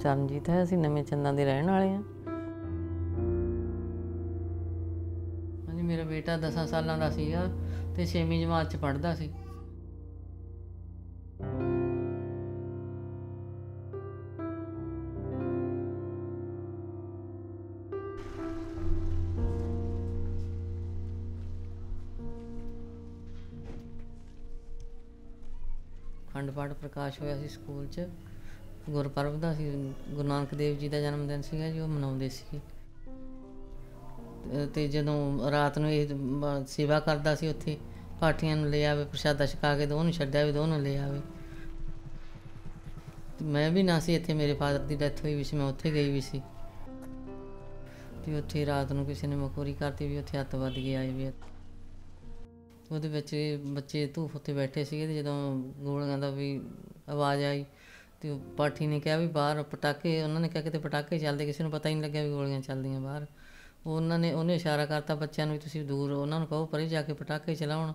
ਚਰਨਜੀਤ ਹੈ, ਅਸੀਂ ਨਵੇਂ ਚੰਦਾਂ ਦੇ ਰਹਿਣ ਵਾਲੇ ਹਾਂ। ਹਾਂਜੀ, ਮੇਰਾ ਬੇਟਾ 10 ਸਾਲਾਂ ਦਾ ਸੀਗਾ ਤੇ 6ਵੀਂ ਜਮਾਤ ਚ ਪੜ੍ਹਦਾ ਸੀ। ਅਖੰਡ ਪਾਠ ਪ੍ਰਕਾਸ਼ ਹੋਇਆ ਸੀ ਸਕੂਲ 'ਚ। ਗੁਰਪੁਰਬ ਦਾ ਸੀ, ਗੁਰੂ ਨਾਨਕ ਦੇਵ ਜੀ ਦਾ ਜਨਮ ਦਿਨ ਸੀਗਾ ਜੀ, ਉਹ ਮਨਾਉਂਦੇ ਸੀ ਤੇ ਜਦੋਂ ਰਾਤ ਨੂੰ ਇਹ ਸੇਵਾ ਕਰਦਾ ਸੀ ਉੱਥੇ, ਪਾਠੀਆਂ ਨੂੰ ਲੈ ਆਵੇ, ਪ੍ਰਸ਼ਾਦਾ ਛਕਾ ਕੇ ਦੋ ਨੂੰ ਛੱਡਿਆ ਵੀ ਦੋ ਨੂੰ ਲੈ ਆਵੇ। ਮੈਂ ਵੀ ਨਾ ਸੀ ਇੱਥੇ, ਮੇਰੇ ਫਾਦਰ ਦੀ ਡੈਥ ਹੋਈ ਵੀ ਸੀ, ਮੈਂ ਉੱਥੇ ਗਈ ਵੀ ਸੀ। ਤੇ ਉੱਥੇ ਰਾਤ ਨੂੰ ਕਿਸੇ ਨੇ ਮਖੌਰੀ ਕਰਤੀ ਵੀ ਉੱਥੇ ਅੱਤ ਵੱਧ ਗਿਆ ਆਏ ਵੀ ਉਹਦੇ ਵਿੱਚ ਬੱਚੇ ਧੂਫ ਉੱਤੇ ਬੈਠੇ ਸੀਗੇ ਤੇ ਜਦੋਂ ਗੋਲੀਆਂ ਦਾ ਵੀ ਆਵਾਜ਼ ਆਈ ਤੇ ਉਹ ਪਾਠੀ ਨੇ ਕਿਹਾ ਵੀ ਬਾਹਰ ਪਟਾਕੇ, ਉਹਨਾਂ ਨੇ ਕਿਹਾ ਕਿਤੇ ਪਟਾਕੇ ਚੱਲਦੇ, ਕਿਸੇ ਨੂੰ ਪਤਾ ਹੀ ਨਹੀਂ ਲੱਗਿਆ ਵੀ ਗੋਲੀਆਂ ਚੱਲਦੀਆਂ ਬਾਹਰ। ਉਹਨਾਂ ਨੇ, ਉਹਨੇ ਇਸ਼ਾਰਾ ਕਰਤਾ ਬੱਚਿਆਂ ਨੂੰ ਵੀ ਤੁਸੀਂ ਦੂਰ ਉਹਨਾਂ ਨੂੰ ਕਹੋ ਪਰੇ ਜਾ ਕੇ ਪਟਾਕੇ ਚਲਾਉਣ।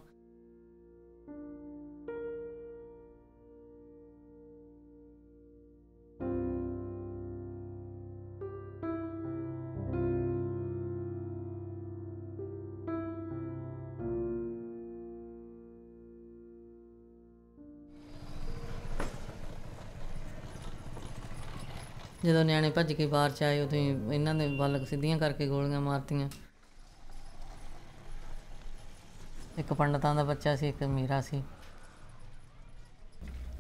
ਜਦੋਂ ਨਿਆਣੇ ਭੱਜ ਕੇ ਬਾਹਰ ਚ ਆਏ, ਉਦੋਂ ਇਹਨਾਂ ਨੇ ਵੱਲ ਸਿੱਧੀਆਂ ਕਰਕੇ ਗੋਲੀਆਂ ਮਾਰਤੀਆਂ। ਇੱਕ ਪੰਡਤਾਂ ਦਾ ਬੱਚਾ ਸੀ, ਇੱਕ ਮੇਰਾ ਸੀ।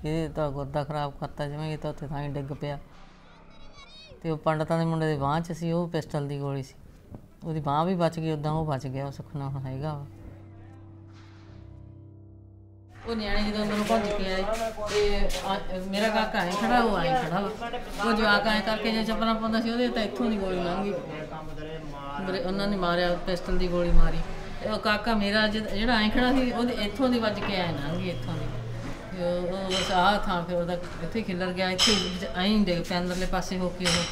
ਇਹ ਤਾਂ ਗੁਰਦਾ ਖਰਾਬ ਕਰਤਾ, ਜਿਵੇਂ ਇਹ ਤਾਂ ਉੱਥੇ ਥਾਂ ਹੀ ਡਿੱਗ ਪਿਆ। ਤੇ ਉਹ ਪੰਡਤਾਂ ਦੇ ਮੁੰਡੇ ਦੇ ਬਾਂਹ 'ਚ ਸੀ, ਉਹ ਪਿਸਟਲ ਦੀ ਗੋਲੀ ਸੀ। ਉਹਦੀ ਬਾਂਹ ਵੀ ਬਚ ਗਈ ਉਦਾਂ ਉਹ ਬਚ ਗਿਆ, ਉਹ ਸੁਖਨਾ ਹੁਣ ਹੈਗਾ ਵਾ। ਉਹ ਨਿਆਣੇ ਜਦੋਂ ਅੰਦਰੋਂ ਭੱਜ ਕੇ ਆਏ ਤੇ ਮੇਰਾ ਕਾਕਾ ਐ ਖੜਾ, ਉਹ ਆਏ ਖੜਾ ਵਾ। ਉਹ ਜਵਾਕ ਆਏ ਕਰਕੇ ਜੇ ਚੱਪਲਾਂ ਪਾਉਂਦਾ ਸੀ, ਉਹਦੇ ਤਾਂ ਇੱਥੋਂ ਦੀ ਗੋਲੀ ਲੰਘ ਗਈ। ਉਹਨਾਂ ਨੇ ਮਾਰਿਆ, ਪਿਸਟਲ ਦੀ ਗੋਲੀ ਮਾਰੀ। ਤੇ ਉਹ ਕਾਕਾ ਮੇਰਾ ਜਿਹ- ਜਿਹੜਾ ਐ ਖੜਾ ਸੀ, ਉਹਦੇ ਇੱਥੋਂ ਦੀ ਵੱਜ ਕੇ ਆਇਆ ਲੰਘ ਗਈ, ਇੱਥੋਂ ਦੀ। ਉਹ ਆਹ ਥਾਂ ਫਿਰ ਉਹਦਾ ਇੱਥੇ ਖਿਲਰ ਗਿਆ, ਇੱਥੇ ਐਂ ਡਿੱਗ ਪਿਆ, ਅੰਦਰਲੇ ਪਾਸੇ ਹੋ ਕੇ ਉਹ।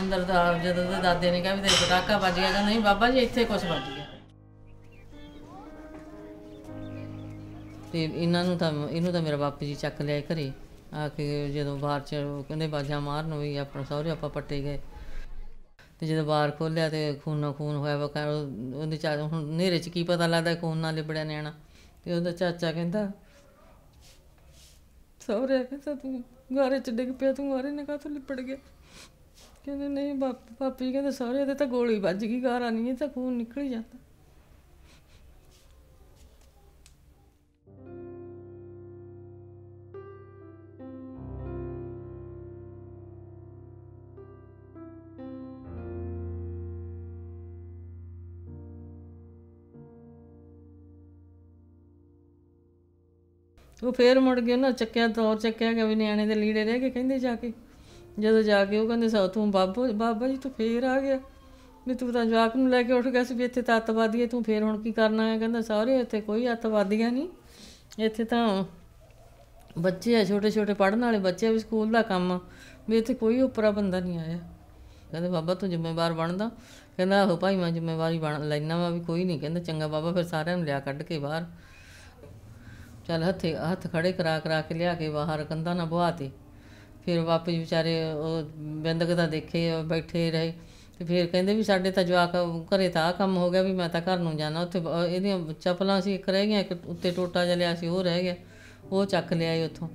ਅੰਦਰ ਦਾ, ਜਦੋਂ ਉਹਦੇ ਦਾਦੇ ਨੇ ਕਿਹਾ ਵੀ ਤੇਰੇ ਪਟਾਕਾ ਵੱਜ ਗਿਆ, ਕਹਿੰਦਾ, ਨਹੀਂ ਬਾਬਾ ਜੀ, ਇੱਥੇ ਕੁਝ ਵੱਜ ਗਿਆ। ਤੇ ਇਹਨਾਂ ਨੂੰ ਤਾਂ, ਇਹਨੂੰ ਤਾਂ ਮੇਰਾ ਬਾਪੂ ਜੀ ਚੱਕ ਲਿਆ ਘਰੇ, ਆ ਕੇ ਜਦੋਂ ਬਾਹਰ ਚ ਕਹਿੰਦੇ ਬਾਜਾਂ ਮਾਰਨ ਵੀ ਆਪਣਾ ਸਹੁਰੇ ਆਪਾਂ ਪੱਟੇ ਗਏ। ਤੇ ਜਦੋਂ ਬਾਹਰ ਖੋਲਿਆ ਤੇ ਖੂਨੋ ਖੂਨ ਹੋਇਆ ਵਾ ਉਹਦੇ ਚਾ ਹੁਣ ਹਨੇਰੇ ਚ ਕੀ ਪਤਾ ਲੱਗਦਾ ਖੂਨ ਨਾਲ ਲਿਬੜਿਆ ਨਿਆਣਾ। ਤੇ ਉਹਦਾ ਚਾਚਾ ਕਹਿੰਦਾ, ਸਹੁਰੇ, ਕਹਿੰਦਾ ਤੂੰ ਗਾਰੇ ਚ ਡਿੱਗ ਪਿਆ, ਤੂੰ ਗਾਰੇ ਨੇ ਕਾਹਤੋਂ ਲਿਬੜ ਗਿਆ? ਕਹਿੰਦੇ ਨਹੀਂ ਬਾਪ ਪਾਪੀ ਕਹਿੰਦੇ ਸਹੁਰੇ ਦੇ ਤਾਂ ਗੋਲੀ ਵੱਜ ਗਈ, ਗਾਰਾ ਨਹੀਂ ਤਾਂ ਖੂਨ ਨਿਕਲ ਹੀ ਜਾਂਦਾ। ਉਹ ਫੇਰ ਮੁੜ ਗਏ ਨਾ ਚੱਕਿਆ ਤੌਰ ਚੱਕਿਆ ਗਿਆ ਵੀ ਨਿਆਣੇ ਦੇ ਲੀੜੇ ਰਹਿ ਗਏ ਕਹਿੰਦੇ ਜਾ ਕੇ। ਜਦੋਂ ਜਾ ਕੇ ਉਹ ਕਹਿੰਦੇ ਸਾ ਤੂੰ ਬਾਬਾ ਬਾਬਾ ਜੀ, ਤੂੰ ਫੇਰ ਆ ਗਿਆ। ਵੀ ਤੂੰ ਤਾਂ ਜਵਾਕ ਨੂੰ ਲੈ ਕੇ ਉੱਠ ਗਿਆ ਸੀ ਵੀ ਇੱਥੇ ਤਾਂ ਅੱਤਵਾਦੀ ਹੈ, ਤੂੰ ਫੇਰ ਹੁਣ ਕੀ ਕਰਨਾ ਹੈ? ਕਹਿੰਦਾ, ਸਾਰੇ ਇੱਥੇ ਕੋਈ ਅੱਤਵਾਦੀਆਂ ਨਹੀਂ। ਇੱਥੇ ਤਾਂ ਬੱਚੇ ਆ ਛੋਟੇ ਛੋਟੇ ਪੜ੍ਹਨ ਵਾਲੇ ਬੱਚੇ ਆ, ਵੀ ਸਕੂਲ ਦਾ ਕੰਮ ਆ। ਵੀ ਇੱਥੇ ਕੋਈ ਉਪਰਾ ਬੰਦਾ ਨਹੀਂ ਆਇਆ। ਕਹਿੰਦੇ, ਬਾਬਾ, ਤੂੰ ਜ਼ਿੰਮੇਵਾਰ ਬਣਦਾ। ਕਹਿੰਦਾ, ਆਹੋ, ਭਾਈ, ਮੈਂ ਜ਼ਿੰਮੇਵਾਰੀ ਬਣ ਲੈਣਾ ਵਾ, ਵੀ ਕੋਈ ਨਹੀਂ। ਕਹਿੰਦਾ, ਚੰਗਾ ਬਾਬਾ, ਫਿਰ ਸਾਰਿਆਂ ਨੂੰ ਲਿਆ ਕੱਢ ਕੇ ਬਾਹਰ। ਚੱਲ ਹੱਥੇ, ਹੱਥ ਖੜੇ ਕਰਾ ਕਰਾ ਕੇ ਲਿਆ ਕੇ ਬਾਹਰ ਕੰਧਾਂ ਨਾਲ ਬੁਹਾਤੇ। ਫਿਰ ਵਾਪਸ ਵਿਚਾਰੇ ਉਹ ਬਿੰਦਕ ਤਾਂ ਦੇਖੇ ਬੈਠੇ ਰਹੇ। ਤੇ ਫਿਰ ਕਹਿੰਦੇ ਵੀ ਸਾਡੇ ਤਾਂ ਜਵਾਕ ਘਰੇ ਤਾਂ ਆ ਕੰਮ ਹੋ ਗਿਆ ਵੀ ਮੈਂ ਤਾਂ ਘਰ ਨੂੰ ਜਾਣਾ। ਉੱਥੇ ਇਹਦੀਆਂ ਚੱਪਲਾਂ ਸੀ, ਇੱਕ ਰਹਿ ਗਈਆਂ, ਇੱਕ ਉੱਤੇ ਟੋਟਾ ਜਿਹਾ ਲਿਆ ਸੀ, ਉਹ ਰਹਿ ਗਿਆ। ਉਹ ਚੱਕ ਲਿਆਏ ਉੱਥੋਂ।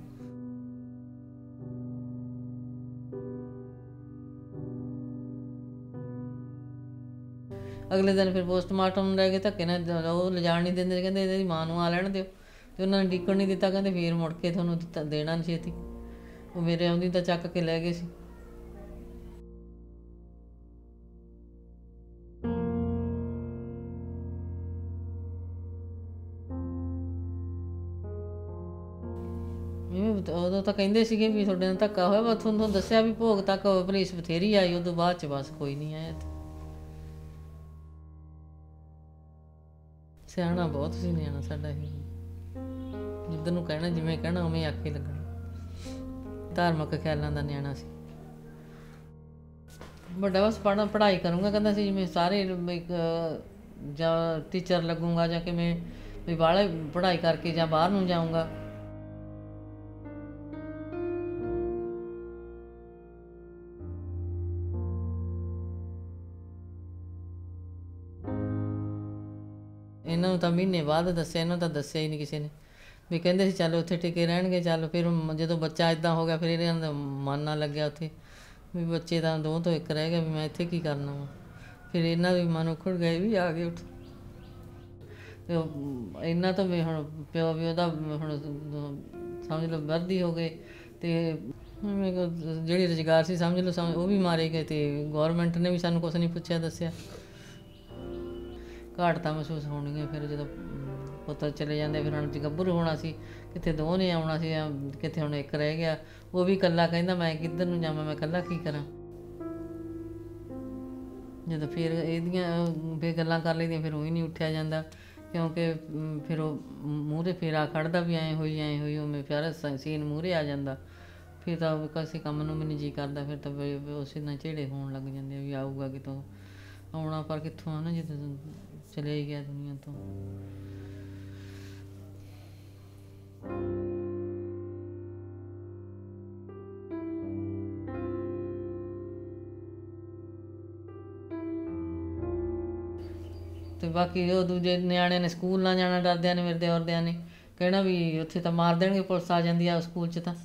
ਅਗਲੇ ਦਿਨ ਫਿਰ ਪੋਸਟਮਾਰਟਮ ਨੂੰ ਲੈ ਕੇ ਧੱਕੇ ਨਾਲ ਉਹ ਲਿਜਾਣ ਨਹੀਂ ਦਿੰਦੇ, ਕਹਿੰਦੇ ਇਹਦੀ ਮਾਂ ਨੂੰ ਆ ਲੈਣ ਦਿਓ। ਤੇ ਉਹਨਾਂ ਨੇ ਡਿੱਕਣ ਨਹੀਂ ਦਿੱਤਾ, ਕਹਿੰਦੇ ਫੇਰ ਮੁੜ ਕੇ ਤੁਹਾਨੂੰ ਦਿੱਤਾ, ਦੇਣਾ ਨਹੀਂ ਛੇਤੀ। ਉਹ ਮੇਰੇ ਆਉਂਦੀ ਤਾਂ ਚੱਕ ਕੇ ਲੈ ਗਏ ਸੀ। ਉਦੋਂ ਤਾਂ ਕਹਿੰਦੇ ਸੀਗੇ ਵੀ ਤੁਹਾਡੇ ਨਾਲ ਧੱਕਾ ਹੋਇਆ, ਬਸ ਤੁਹਾਨੂੰ ਦੱਸਿਆ ਵੀ ਭੋਗ ਤੱਕ ਪੁਲਿਸ ਬਥੇਰੀ ਆਈ, ਉਦੋਂ ਬਾਅਦ ਚ ਬਸ ਕੋਈ ਨਹੀਂ ਆਇਆ ਇੱਥੇ। ਸਿਆਣਾ ਬਹੁਤ ਸੀ ਨਿਆਣਾ ਸਾਡਾ ਇਹ। ਜਿੱਦ ਨੂੰ ਕਹਿਣਾ ਜਿਵੇਂ ਕਹਿਣਾ ਉਵੇਂ ਆਖੇ ਲੱਗਣਾ। ਧਾਰਮਿਕ ਖਿਆਲਾਂ ਦਾ ਨਿਆਣਾ ਸੀ। ਵੱਡਾ ਬਸ ਪੜ੍ਹਨਾ ਪੜ੍ਹਾਈ ਕਰੂੰਗਾ ਕਹਿੰਦਾ ਸੀ ਜਿਵੇਂ ਸਾਰੇ ਇੱਕ, ਜਾਂ ਟੀਚਰ ਲੱਗੂੰਗਾ ਜਾਂ ਕਿਵੇਂ ਵੀ ਬਾਹਲੇ ਪੜ੍ਹਾਈ ਕਰਕੇ ਜਾਂ ਬਾਹਰ ਨੂੰ ਜਾਊਂਗਾ। ਇਹਨਾਂ ਤਾਂ ਮਹੀਨੇ ਬਾਅਦ ਦੱਸਿਆ, ਇਹਨਾਂ ਨੂੰ ਤਾਂ ਦੱਸਿਆ ਹੀ ਨਹੀਂ ਕਿਸੇ ਨੇ। ਵੀ ਕਹਿੰਦੇ ਸੀ, ਚੱਲ ਉੱਥੇ ਟਿਕੇ ਰਹਿਣਗੇ, ਚੱਲ ਫਿਰ ਜਦੋਂ ਬੱਚਾ ਇਦਾਂ ਹੋ ਗਿਆ, ਫਿਰ ਇਹਨਾਂ ਦਾ ਮਨ ਨਾ ਲੱਗਿਆ ਉੱਥੇ। ਵੀ ਬੱਚੇ ਤਾਂ ਦੋ ਤੋਂ ਇੱਕ ਰਹਿ ਗਿਆ ਵੀ ਮੈਂ ਇੱਥੇ ਕੀ ਕਰਨਾ ਵਾ। ਫਿਰ ਇਹਨਾਂ ਦੇ ਮਨ ਉਖੜ ਗਏ ਵੀ ਆ ਗਏ ਉੱਠ। ਤੇ ਇਹਨਾਂ ਤੋਂ ਵੀ ਹੁਣ ਪਿਓ, ਵੀ ਉਹਦਾ ਹੁਣ ਸਮਝ ਲਓ ਵਰਦੀ ਹੋ ਗਏ ਤੇ ਮੇਰੇ ਕੋਲ ਜਿਹੜੀ ਰੁਜ਼ਗਾਰ ਸੀ, ਸਮਝ ਲਓ ਉਹ ਵੀ ਮਾਰੇ ਗਏ ਤੇ ਗਵਰਨਮੈਂਟ ਨੇ ਵੀ ਸਾਨੂੰ ਕੁਝ ਨਹੀਂ ਪੁੱਛਿਆ, ਦੱਸਿਆ। ਘਾਟ ਤਾਂ ਮਹਿਸੂਸ ਹੋਣਗੀਆਂ ਫਿਰ ਜਦੋਂ ਪੁੱਤਰ ਚਲੇ ਜਾਂਦੇ ਫਿਰ ਹੁਣ ਜਗੱਬਰ ਹੋਣਾ ਸੀ ਕਿਤੇ ਦੋ ਨੇ ਆਉਣਾ ਸੀ ਜਾਂ ਕਿਤੇ ਹੁਣ ਇੱਕ ਰਹਿ ਗਿਆ ਉਹ ਵੀ ਇਕੱਲਾ ਕਹਿੰਦਾ ਮੈਂ ਕਿੱਧਰ ਨੂੰ ਜਾਵਾਂ ਮੈਂ ਇਕੱਲਾ ਕੀ ਕਰਾਂ? ਜਦੋਂ ਫਿਰ ਇਹਦੀਆਂ ਅਹ, ਫਿਰ ਗੱਲਾਂ ਕਰ ਲਈਆਂ ਫਿਰ ਉਹੀ ਨਹੀਂ ਉੱਠਿਆ ਜਾਂਦਾ ਕਿਉਂਕਿ ਫਿਰ ਉਹ ਮੂਹਰੇ ਫੇਰਾ ਖੜਦਾ ਵੀ ਐਂ ਹੋਈ ਐਂ ਹੋਈ ਉਵੇਂ ਫਿਰ ਸ- ਸੀਨ ਮੂਹਰੇ ਆ ਜਾਂਦਾ। ਫਿਰ ਤਾਂ ਉਹ ਕਿਸੇ ਕੰਮ ਨੂੰ ਵੀ ਨਹੀਂ ਜੀ ਕਰਦਾ ਫਿਰ ਤਾਂ ਉਸੇ ਨਾਲ ਝੇੜੇ ਹੋਣ ਲੱਗ ਜਾਂਦੇ ਵੀ ਆਊਗਾ ਕਿਤੋਂ ਆਉਣਾ ਪਰ ਕਿੱਥੋਂ ਆ ਨਾ ਜਦੋਂ ਚਲੇ ਹੀ ਗਿਆ ਦੁਨੀਆ ਤੋਂ। ਤੇ ਬਾਕੀ ਉਹ ਦੂਜੇ ਨਿਆਣਿਆਂ ਨੇ ਸਕੂਲ ਨਾ ਜਾਣਾ, ਡਰਦਿਆਂ ਨੇ ਮੇਰੇ ਦਿਓਰਦਿਆਂ ਨੇ। ਕਹਿਣਾ ਵੀ ਉੱਥੇ ਤਾਂ ਮਾਰ ਦੇਣਗੇ, ਪੁਲਿਸ ਆ ਜਾਂਦੀ ਆ ਸਕੂਲ 'ਚ ਤਾਂ।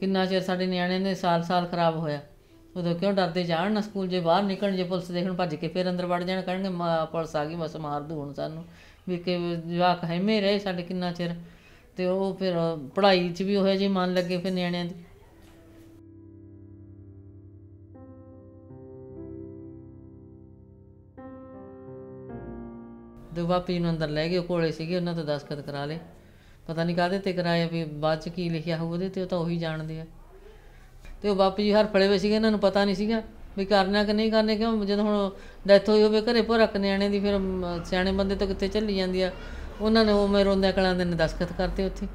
ਕਿੰਨਾ ਚਿਰ ਸਾਡੇ ਨਿਆਣਿਆਂ ਨੇ ਸਾਲ-ਸਾਲ ਖਰਾਬ ਹੋਇਆ। ਉਦੋਂ ਕਿਉਂ ਡਰਦੇ ਜਾਣ ਨਾ ਸਕੂਲ ਜੇ ਬਾਹਰ ਨਿਕਲਣ ਜੇ ਪੁਲਿਸ ਦੇਖਣ ਭੱਜ ਕੇ ਫਿਰ ਅੰਦਰ ਵੜ ਜਾਣ, ਕਹਿਣਗੇ ਪੁਲਿਸ ਆ ਗਈ, ਬਸ ਮਾਰ ਦੂ ਹੁਣ ਸਾਨੂੰ। ਵੀ ਕਿ ਜਵਾਕ ਹੈਮੇ ਰਹੇ ਸਾਡੇ ਕਿੰਨਾ ਚਿਰ। ਤੇ ਉਹ ਫਿਰ ਪੜ੍ਹਾਈ 'ਚ ਵੀ ਉਹੋ ਜਿਹੇ ਮਨ ਲੱਗੇ ਫਿਰ ਨਿਆਣਿਆਂ ਦੇ। ਤੇ ਵਾਪੀ ਨੂੰ ਅੰਦਰ ਲੈ ਗਏ ਕੋਲੇ ਸੀਗੇ, ਉਹਨਾਂ ਤੋਂ ਦਸਖਤ ਕਰਾ ਲਏ। ਪਤਾ ਨਹੀਂ ਕਾਹਦੇ ਤੇ ਕਰਾਇਆ ਵੀ ਬਾਅਦ ਚ ਕੀ ਲਿਖਿਆ ਹੋਊ ਉਹਦੇ ਤੇ, ਉਹ ਤਾਂ ਉਹੀ ਜਾਣਦੇ ਆ। ਤੇ ਉਹ ਬਾਪੂ ਜੀ ਹਰ ਫੜੇ ਹੋਏ ਸੀਗੇ, ਇਹਨਾਂ ਨੂੰ ਪਤਾ ਨਹੀਂ ਸੀਗਾ ਵੀ ਕਰਨਾ ਕਿ ਨਹੀਂ ਕਰਨੇ, ਕਿਉਂ ਜਦੋਂ ਹੁਣ ਡੈਥ ਹੋਈ ਹੋਵੇ ਘਰੇ ਭੁਰਕ ਨਿਆਣੇ ਦੀ, ਫਿਰ ਸਿਆਣੇ ਬੰਦੇ ਤੋਂ ਕਿੱਥੇ ਚੱਲੀ ਜਾਂਦੀ ਆ। ਉਹਨਾਂ ਨੇ ਉਹ ਮੇ ਰੋਂਦਿਆਂ ਕਲਾਂ ਦੇ ਨੇ ਦਸਖਤ ਕਰਤੇ ਉੱਥੇ।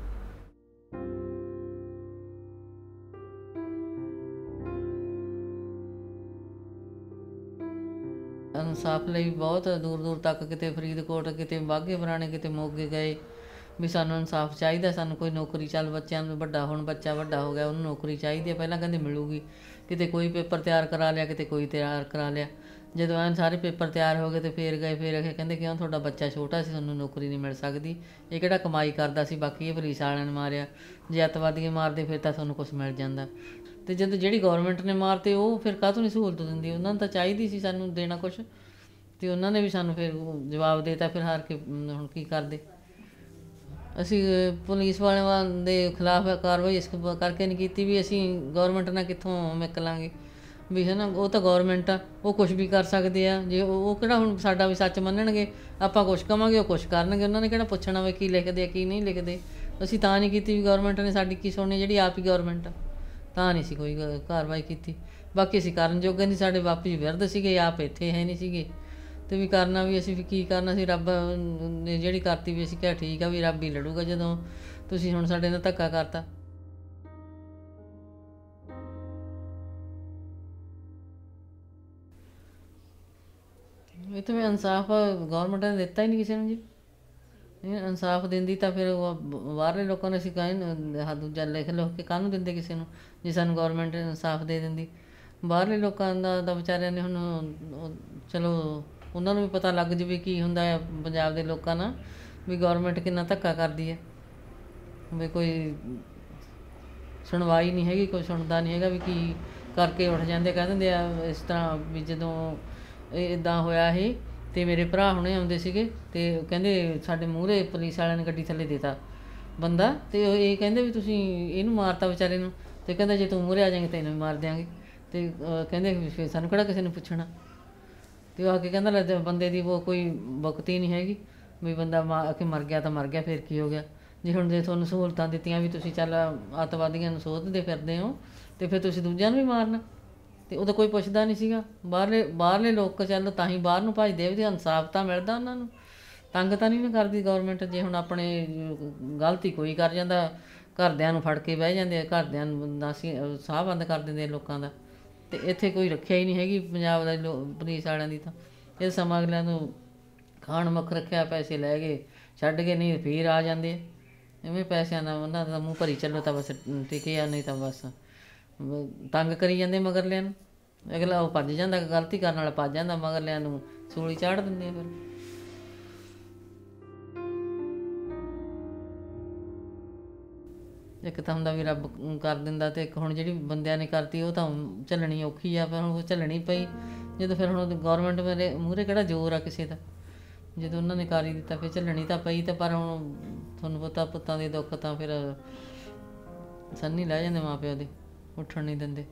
ਇਨਸਾਫ ਲਈ ਬਹੁਤ ਦੂਰ ਦੂਰ ਤੱਕ ਕਿਤੇ ਫਰੀਦਕੋਟ, ਕਿਤੇ ਬਾਘੇ ਪੁਰਾਣੇ, ਕਿਤੇ ਮੋਗੇ ਗਏ। ਵੀ ਸਾਨੂੰ ਇਨਸਾਫ ਚਾਹੀਦਾ, ਸਾਨੂੰ ਕੋਈ ਨੌਕਰੀ, ਚੱਲ ਬੱਚਿਆਂ ਨੂੰ ਵੱਡਾ, ਹੁਣ ਬੱਚਾ ਵੱਡਾ ਹੋ ਗਿਆ, ਉਹਨੂੰ ਨੌਕਰੀ ਚਾਹੀਦੀ ਹੈ, ਪਹਿਲਾਂ ਕਹਿੰਦੇ ਮਿਲੂਗੀ। ਕਿਤੇ ਕੋਈ ਪੇਪਰ ਤਿਆਰ ਕਰਾ ਲਿਆ, ਕਿਤੇ ਕੋਈ ਤਿਆਰ ਕਰਾ ਲਿਆ। ਜਦੋਂ ਐਨ ਸਾਰੇ ਪੇਪਰ ਤਿਆਰ ਹੋ ਗਏ ਤੇ ਫੇਰ ਗਏ, ਫੇਰ ਅਖੇ ਕਹਿੰਦੇ ਕਿਉਂ ਤੁਹਾਡਾ ਬੱਚਾ ਛੋਟਾ ਸੀ, ਤੁਹਾਨੂੰ ਨੌਕਰੀ ਨਹੀਂ ਮਿਲ ਸਕਦੀ। ਇਹ ਕਿਹੜਾ ਕਮਾਈ ਕਰਦਾ ਸੀ, ਬਾਕੀ ਇਹ ਪੁਲਿਸ ਵਾਲਿਆਂ ਨੇ ਮਾਰਿਆ। ਜੇ ਅੱਤਵਾਦੀ ਮਾਰਦੇ ਫਿਰ ਤਾਂ ਤੁਹਾਨੂੰ ਕੁਝ ਮਿਲ ਜਾਂਦਾ। ਤੇ ਜਦੋਂ ਜਿਹੜੀ ਗਵਰਨਮੈਂਟ ਨੇ ਮਾਰਤੇ, ਉਹ ਫਿਰ ਕਾਹਤੋਂ ਨਹੀਂ ਸਹੂਲਤ ਦਿੰਦੀ? ਉਹਨਾਂ ਨੂੰ ਤਾਂ ਚਾਹੀਦੀ ਸੀ ਸਾਨੂੰ ਦੇਣਾ ਕੁਝ ਤੇ ਉਹਨਾਂ ਨੇ ਵੀ ਸਾਨੂੰ ਫਿਰ ਉਹ ਜਵਾਬ ਦੇਤਾ, ਫਿਰ ਹਾਰ ਕੇ ਹੁਣ ਕੀ ਕਰਦੇ? ਅਸੀਂ ਪੁਲਿਸ ਵਾਲਿਆਂ ਦੇ ਖਿਲਾਫ ਕਾਰਵਾਈ ਇਸ ਕਰਕੇ ਨਹੀਂ ਕੀਤੀ ਵੀ ਅਸੀਂ ਗਵਰਨਮੈਂਟ ਨਾਲ ਕਿੱਥੋਂ ਮਿਕਲਾਂਗੇ ਵੀ ਹੈ ਨਾ ਉਹ ਤਾਂ ਗਵਰਨਮੈਂਟ ਆ, ਉਹ ਕੁਝ ਵੀ ਕਰ ਸਕਦੇ ਆ। ਜੇ ਉਹ ਕਿਹੜਾ ਹੁਣ ਸਾਡਾ ਵੀ ਸੱਚ ਮੰਨਣਗੇ, ਆਪਾਂ ਕੁਝ ਕਵਾਂਗੇ, ਉਹ ਕੁਝ ਕਰਨਗੇ। ਉਹਨਾਂ ਨੇ ਕਿਹੜਾ ਪੁੱਛਣਾ ਵੀ ਕੀ ਲਿਖਦੇ ਆ, ਕੀ ਨਹੀਂ ਲਿਖਦੇ। ਅਸੀਂ ਤਾਂ ਨਹੀਂ ਕੀਤੀ ਵੀ ਗਵਰਨਮੈਂਟ ਨੇ ਸਾਡੀ ਕੀ ਸੁਣਨੀ, ਜਿਹੜੀ ਆਪ ਹੀ ਗਵਰਨਮੈਂਟ ਆ। ਤਾਂ ਨਹੀਂ ਸੀ ਕੋਈ ਕਾਰਵਾਈ ਕੀਤੀ। ਬਾਕੀ ਅਸੀਂ ਕਰਨ ਜੋਗੇ ਨਹੀਂ, ਸਾਡੇ ਬਾਪੂ ਜੀ ਵਿਰਧ ਸੀਗੇ, ਆਪ ਇੱਥੇ ਹੈ ਨਹੀਂ ਸੀਗੇ। ਤੇ ਵੀ ਕਰਨਾ ਵੀ ਅਸੀਂ ਵੀ ਕੀ ਕਰਨਾ ਸੀ ਰੱਬ ਨੇ ਜਿਹੜੀ ਕਰਤੀ ਵੀ ਅਸੀਂ ਕਿਹਾ ਠੀਕ ਆ ਵੀ ਰੱਬ ਹੀ ਲੜੂਗਾ ਜਦੋਂ ਤੁਸੀਂ ਹੁਣ ਸਾਡੇ ਨਾਲ ਧੱਕਾ ਕਰਤਾ। ਇਹ ਤਾਂ ਮੈਂ ਇਨਸਾਫ ਗਵਰਨਮੈਂਟ ਨੇ ਦਿੱਤਾ ਹੀ ਨਹੀਂ ਕਿਸੇ ਨੂੰ ਜੀ। ਇਹ ਇਨਸਾਫ ਦਿੰਦੀ ਤਾਂ ਫਿਰ ਬਾਹਰਲੇ ਲੋਕਾਂ ਨੇ ਅਸੀਂ ਕਾਹਨ ਹਾ ਦੂਜਾ ਲਿਖ ਲੋ ਕਿ ਕਾਹਨੂੰ ਦਿੰਦੇ ਕਿਸੇ ਨੂੰ, ਜੇ ਸਾਨੂੰ ਗਵਰਨਮੈਂਟ ਇਨਸਾਫ ਦੇ ਦਿੰਦੀ। ਬਾਹਰਲੇ ਲੋਕਾਂ ਦਾ ਤਾਂ ਵਿਚਾਰਿਆਂ ਨੇ ਹੁਣ ਚਲੋ ਉਹਨਾਂ ਨੂੰ ਵੀ ਪਤਾ ਲੱਗ ਜਵੇ ਕੀ ਹੁੰਦਾ ਹੈ ਪੰਜਾਬ ਦੇ ਲੋਕਾਂ ਨਾਲ, ਵੀ ਗਵਰਨਮੈਂਟ ਕਿੰਨਾ ਧੱਕਾ ਕਰਦੀ ਹੈ। ਵੀ ਕੋਈ ਸੁਣਵਾਈ ਨਹੀਂ ਹੈਗੀ, ਕੋਈ ਸੁਣਦਾ ਨਹੀਂ ਹੈਗਾ ਵੀ ਕੀ ਕਰਕੇ ਉੱਠ ਜਾਂਦੇ, ਕਹਿ ਦਿੰਦੇ ਆ, ਇਸ ਤਰ੍ਹਾਂ ਵੀ ਜਦੋਂ ਇਹ ਇਦਾਂ ਹੋਇਆ ਇਹ ਤੇ ਮੇਰੇ ਭਰਾ ਹੁਣੇ ਆਉਂਦੇ ਸੀਗੇ ਤੇ ਕਹਿੰਦੇ ਸਾਡੇ ਮੂਹਰੇ ਪੁਲਿਸ ਵਾਲਿਆਂ ਨੇ ਗੱਡੀ ਥੱਲੇ ਦੇਤਾ ਬੰਦਾ ਤੇ ਉਹ ਇਹ ਕਹਿੰਦੇ ਵੀ ਤੁਸੀਂ ਇਹਨੂੰ ਮਾਰਤਾ ਵਿਚਾਰੇ ਨੂੰ ਤੇ ਕਹਿੰਦਾ ਜੇ ਤੂੰ ਮੂਹਰੇ ਆ ਜਾਏਂਗੇ ਤੈਨੂੰ ਵੀ ਮਾਰ ਦਿਆਂਗੇ। ਤੇ ਕਹਿੰਦੇ ਫਿਰ ਸਾਨੂੰ ਕਿਹੜਾ ਕਿਸੇ ਨੂੰ ਪੁੱਛਣਾ। ਤੇ ਉਹ ਆ ਕੇ ਕਹਿੰਦਾ ਲੈ ਬੰਦੇ ਦੀ ਉਹ ਕੋਈ ਬੁਕਤੀ ਨਹੀਂ ਹੈਗੀ ਵੀ ਬੰਦਾ ਮਾ ਕੇ ਮਰ ਗਿਆ ਤਾਂ ਮਰ ਗਿਆ ਫਿਰ ਕੀ ਹੋ ਗਿਆ? ਜੇ ਹੁਣ ਜੇ ਤੁਹਾਨੂੰ ਸਹੂਲਤਾਂ ਦਿੱਤੀਆਂ ਵੀ ਤੁਸੀਂ ਚੱਲ ਅੱਤਵਾਦੀਆਂ ਨੂੰ ਸੋਧਦੇ ਫਿਰਦੇ ਹੋ ਤੇ ਫਿਰ ਤੁਸੀਂ ਦੂਜਿਆਂ ਨੂੰ ਵੀ ਮਾਰਨਾ। ਤੇ ਉਹਦਾ ਕੋਈ ਪੁੱਛਦਾ ਨਹੀਂ ਸੀਗਾ। ਬਾਹਰਲੇ ਬਾਹਰਲੇ ਲੋਕ ਚੱਲ ਤਾਂ ਹੀ ਬਾਹਰ ਨੂੰ ਭੱਜਦੇ ਆ ਵੀ ਇਨਸਾਫ ਤਾਂ ਮਿਲਦਾ ਉਹਨਾਂ ਨੂੰ। ਤੰਗ ਤਾਂ ਨਹੀਂ ਕਰਦੀ ਗਵਰਨਮੈਂਟ ਜੇ ਹੁਣ ਆਪਣੇ ਗਲਤੀ ਕੋਈ ਕਰ ਜਾਂਦਾ ਘਰਦਿਆਂ ਨੂੰ ਫੜ ਕੇ ਬਹਿ ਜਾਂਦੇ ਆ ਘਰਦਿਆਂ ਨੂੰ ਨਾਸੀ ਅਹ, ਸਾਹ ਬੰਦ ਕਰ ਦਿੰਦੇ ਲੋਕਾਂ ਦਾ। ਤੇ ਇੱਥੇ ਕੋਈ ਰੱਖਿਆ ਹੀ ਨਹੀਂ ਹੈਗੀ ਪੰਜਾਬ ਦਾ ਲੋ- ਪੁਲਿਸ ਵਾਲਿਆਂ ਦੀ ਤਾਂ। ਇਹ ਸਮਾਂ ਅਗਲਿਆਂ ਨੂੰ ਖਾਣ ਮੁੱਖ ਰੱਖਿਆ, ਪੈਸੇ ਲੈ ਗਏ ਛੱਡ ਕੇ ਨਹੀਂ ਫੇਰ ਆ ਜਾਂਦੇ ਆ। ਐਵੇਂ ਪੈਸਿਆਂ ਦਾ ਉਹਨਾਂ ਦਾ ਮੂੰਹ ਭਰੀ ਚੱਲੋ ਤਾਂ ਬਸ ਟਿਕੇ ਆ ਨਹੀਂ ਤਾਂ ਬਸ। ਤੰਗ ਕਰੀ ਜਾਂਦੇ ਮਗਰਲਿਆਂ ਨੂੰ। ਅਗਲਾ ਉਹ ਭੱਜ ਜਾਂਦਾ, ਗਲਤੀ ਕਰਨ ਵਾਲਾ ਭੱਜ ਜਾਂਦਾ ਮਗਰਲਿਆਂ ਨੂੰ। ਸੂਲੀ ਚਾੜ ਦਿੰਦੇ ਆ ਫਿਰ। ਇੱਕ ਤਾਂ ਹੁੰਦਾ ਵੀ ਰੱਬ ਕਰ ਦਿੰਦਾ ਤੇ ਇੱਕ ਹੁਣ ਜਿਹੜੀ ਬੰਦਿਆਂ ਨੇ ਕਰਤੀ ਉਹ ਤਾਂ ਝੱਲਣੀ ਔਖੀ ਆ ਪਰ ਹੁਣ ਉਹ ਝੱਲਣੀ ਪਈ। ਜਦੋਂ ਫਿਰ ਹੁਣ ਗਵਰਨਮੈਂਟ ਮੇਰੇ ਮੂਹਰੇ ਕਿਹੜਾ ਜ਼ੋਰ ਆ ਕਿਸੇ ਦਾ? ਜਦੋਂ ਉਹਨਾਂ ਨੇ ਕਰ ਹੀ ਦਿੱਤਾ, ਫਿਰ ਝੱਲਣੀ ਤਾਂ ਪਈ ਤਾਂ ਪਰ ਹੁਣ ਤੁਹਾਨੂੰ ਪਤਾ ਪੁੱਤਾਂ ਦੇ ਦੁੱਖ ਤਾਂ ਫਿਰ ਸੰਨੀ ਲੈ ਜਾਂਦੇ ਮਾਪਿਆਂ ਦੇ, ਉੱਠਣ ਨਹੀਂ ਦਿੰਦੇ।